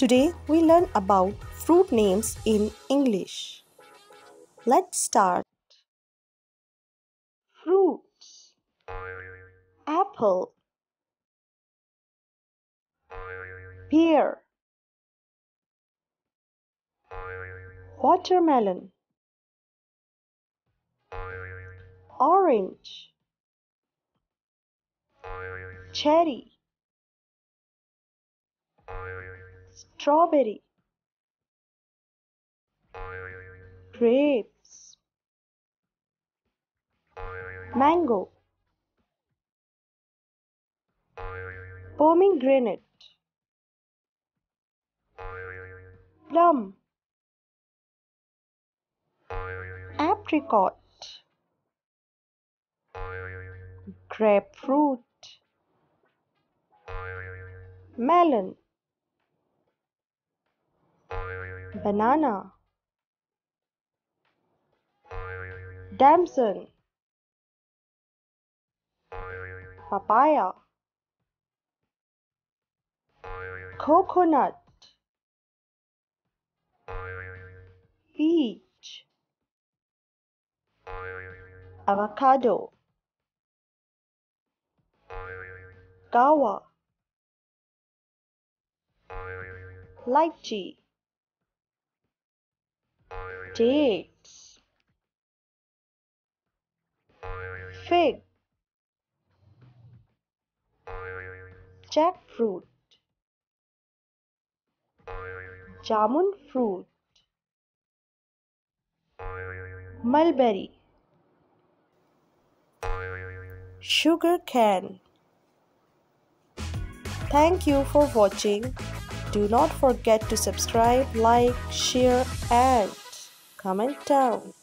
Today we learn about fruit names in English. Let's start. Fruits. Apple. Pear. Watermelon. Orange. Cherry strawberry grapes mango pomegranate plum apricot grapefruit melon banana. Damson. Papaya. Coconut. Peach. Avocado. Guava lychee dates. Fig. Jackfruit. Jamun fruit. Mulberry. Sugar cane. Thank you for watching. Do not forget to subscribe like share and comment down.